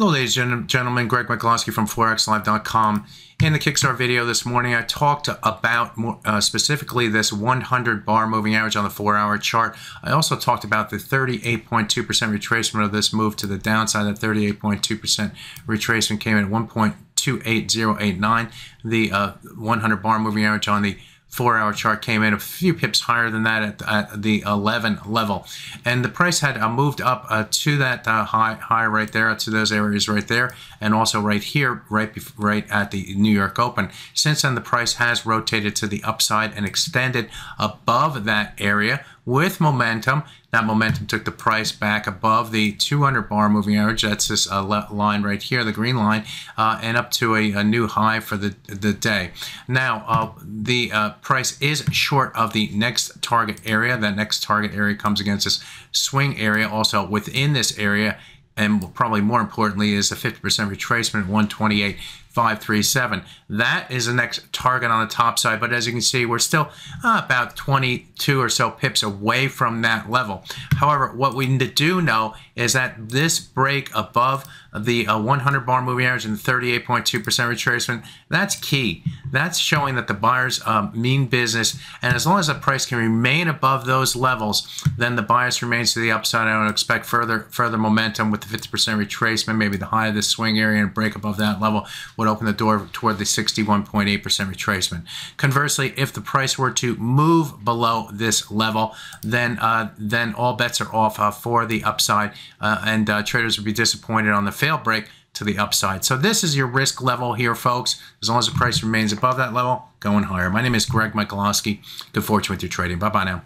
Hello, ladies and gentlemen. Greg Michalowski from ForexLive.com. In the Kickstart video this morning, I talked about more, uh, specifically this 100 bar moving average on the four hour chart. I also talked about the 38.2% retracement of this move to the downside. That 38.2% retracement came in at 1.28089. The uh, 100 bar moving average on the four hour chart came in a few pips higher than that at, at the 11 level. And the price had uh, moved up uh, to that uh, high, high right there, to those areas right there, and also right here, right, right at the New York Open. Since then, the price has rotated to the upside and extended above that area with momentum. That momentum took the price back above the 200 bar moving average. That's this uh, line right here, the green line, uh, and up to a, a, new high for the, the day. Now, uh, the uh, price is short of the next target area. That next target area comes against this swing area. Also, within this area, and probably more importantly, is the 50% retracement at 128. 537. That is the next target on the top side, but as you can see, we're still uh, about 22 or so pips away from that level. However, what we need to do know is that this break above the uh, 100 bar moving average and 38.2% retracement, that's key. That's showing that the buyers um, mean business, and as long as the price can remain above those levels, then the bias remains to the upside. I don't expect further further momentum with the 50% retracement, maybe the high of this swing area and break above that level would open the door toward the 61.8% retracement. Conversely, if the price were to move below this level, then uh, then all bets are off uh, for the upside, uh, and uh, traders would be disappointed on the fail break to the upside. So this is your risk level here, folks. As long as the price remains above that level, going higher. My name is Greg Michalowski. Good fortune with your trading. Bye-bye now.